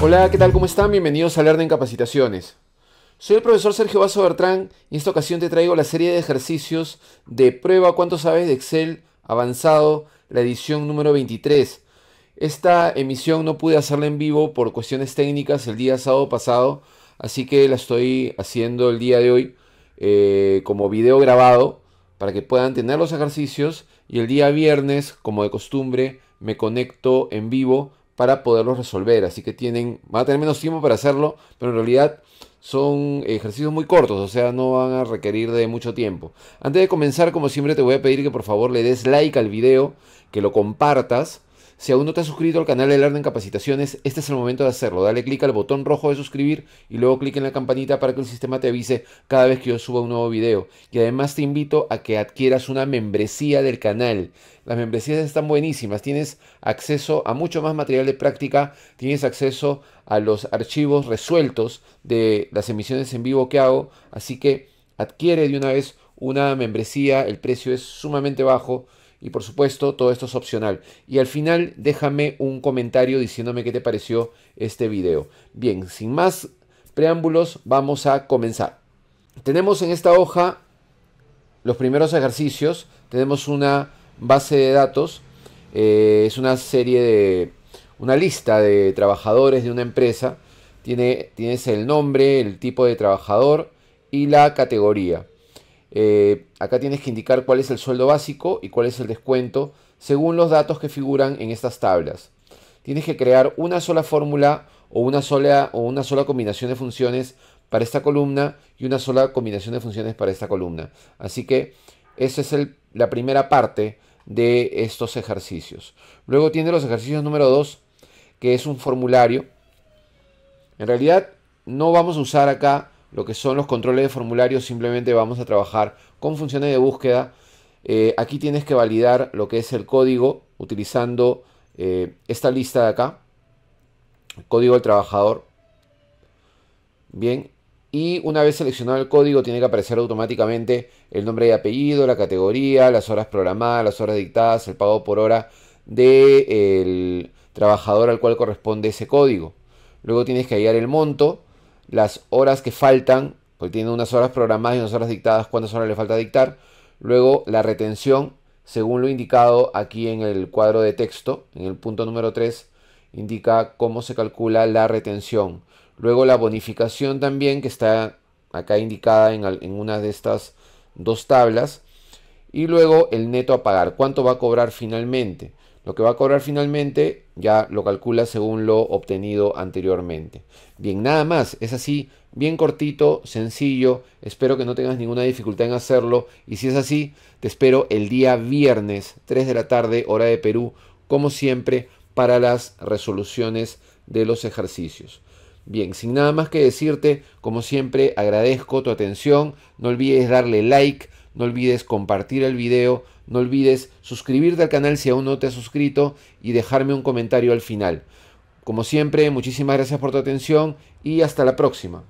Hola, ¿qué tal? ¿Cómo están? Bienvenidos a Lernen Capacitaciones. Soy el profesor Sergio Vaso Bertrán y en esta ocasión te traigo la serie de ejercicios de prueba cuánto sabes de Excel avanzado, la edición número 23. Esta emisión no pude hacerla en vivo por cuestiones técnicas el día sábado pasado, así que la estoy haciendo el día de hoy eh, como video grabado para que puedan tener los ejercicios y el día viernes, como de costumbre, me conecto en vivo para poderlos resolver. Así que tienen, van a tener menos tiempo para hacerlo, pero en realidad son ejercicios muy cortos, o sea, no van a requerir de mucho tiempo. Antes de comenzar, como siempre, te voy a pedir que por favor le des like al video, que lo compartas si aún no te has suscrito al canal de Lernen Capacitaciones, este es el momento de hacerlo. Dale clic al botón rojo de suscribir y luego clic en la campanita para que el sistema te avise cada vez que yo suba un nuevo video. Y además te invito a que adquieras una membresía del canal. Las membresías están buenísimas. Tienes acceso a mucho más material de práctica. Tienes acceso a los archivos resueltos de las emisiones en vivo que hago. Así que adquiere de una vez una membresía. El precio es sumamente bajo y por supuesto, todo esto es opcional. Y al final, déjame un comentario diciéndome qué te pareció este video. Bien, sin más preámbulos, vamos a comenzar. Tenemos en esta hoja los primeros ejercicios. Tenemos una base de datos. Eh, es una serie de... Una lista de trabajadores de una empresa. Tiene, tienes el nombre, el tipo de trabajador y la categoría. Eh, acá tienes que indicar cuál es el sueldo básico y cuál es el descuento según los datos que figuran en estas tablas. Tienes que crear una sola fórmula o una sola, o una sola combinación de funciones para esta columna y una sola combinación de funciones para esta columna. Así que esa es la primera parte de estos ejercicios. Luego tiene los ejercicios número 2, que es un formulario. En realidad no vamos a usar acá lo que son los controles de formulario, simplemente vamos a trabajar con funciones de búsqueda. Eh, aquí tienes que validar lo que es el código utilizando eh, esta lista de acá, código del trabajador. Bien, y una vez seleccionado el código tiene que aparecer automáticamente el nombre y apellido, la categoría, las horas programadas, las horas dictadas, el pago por hora del trabajador al cual corresponde ese código. Luego tienes que hallar el monto las horas que faltan, porque tiene unas horas programadas y unas horas dictadas, cuántas horas le falta dictar. Luego la retención, según lo indicado aquí en el cuadro de texto, en el punto número 3, indica cómo se calcula la retención. Luego la bonificación también, que está acá indicada en, en una de estas dos tablas. Y luego el neto a pagar, cuánto va a cobrar finalmente. Lo que va a cobrar finalmente ya lo calcula según lo obtenido anteriormente. Bien, nada más, es así, bien cortito, sencillo, espero que no tengas ninguna dificultad en hacerlo y si es así, te espero el día viernes 3 de la tarde, hora de Perú, como siempre, para las resoluciones de los ejercicios. Bien, sin nada más que decirte, como siempre, agradezco tu atención, no olvides darle like, no olvides compartir el video, no olvides suscribirte al canal si aún no te has suscrito y dejarme un comentario al final. Como siempre, muchísimas gracias por tu atención y hasta la próxima.